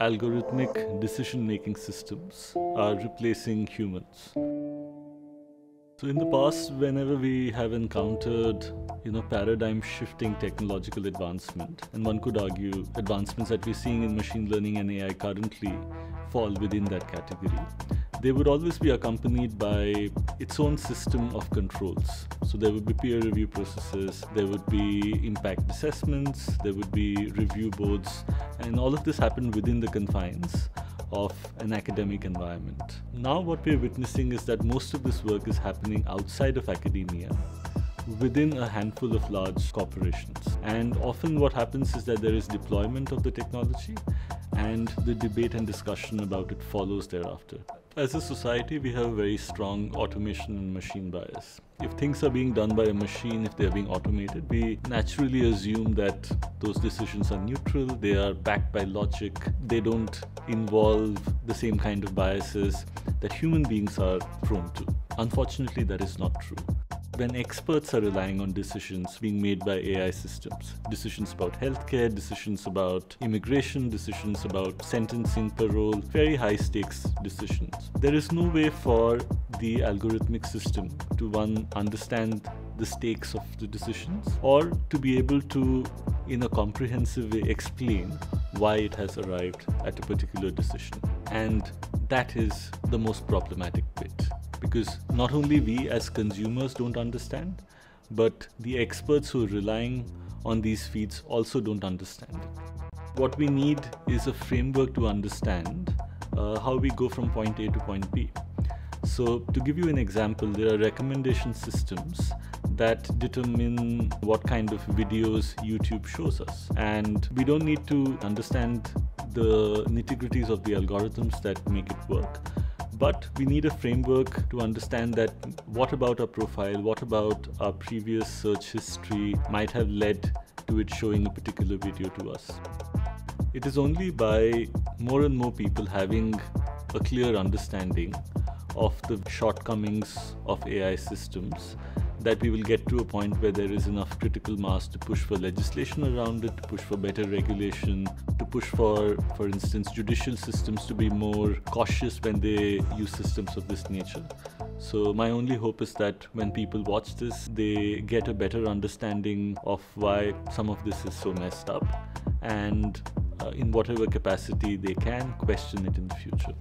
algorithmic decision making systems are replacing humans. So in the past, whenever we have encountered, you know, paradigm shifting technological advancement, and one could argue advancements that we're seeing in machine learning and AI currently fall within that category they would always be accompanied by its own system of controls. So there would be peer review processes, there would be impact assessments, there would be review boards, and all of this happened within the confines of an academic environment. Now what we're witnessing is that most of this work is happening outside of academia within a handful of large corporations. And often what happens is that there is deployment of the technology and the debate and discussion about it follows thereafter. As a society, we have a very strong automation and machine bias. If things are being done by a machine, if they're being automated, we naturally assume that those decisions are neutral, they are backed by logic, they don't involve the same kind of biases that human beings are prone to. Unfortunately, that is not true when experts are relying on decisions being made by AI systems, decisions about healthcare, decisions about immigration, decisions about sentencing, parole, very high stakes decisions. There is no way for the algorithmic system to one understand the stakes of the decisions or to be able to in a comprehensive way explain why it has arrived at a particular decision. And that is the most problematic bit because not only we as consumers don't understand, but the experts who are relying on these feeds also don't understand. What we need is a framework to understand uh, how we go from point A to point B. So, to give you an example, there are recommendation systems that determine what kind of videos YouTube shows us. And we don't need to understand the nitty gritties of the algorithms that make it work but we need a framework to understand that what about our profile, what about our previous search history might have led to it showing a particular video to us. It is only by more and more people having a clear understanding of the shortcomings of AI systems that we will get to a point where there is enough critical mass to push for legislation around it, to push for better regulation, to push for, for instance, judicial systems to be more cautious when they use systems of this nature. So my only hope is that when people watch this, they get a better understanding of why some of this is so messed up and uh, in whatever capacity they can question it in the future.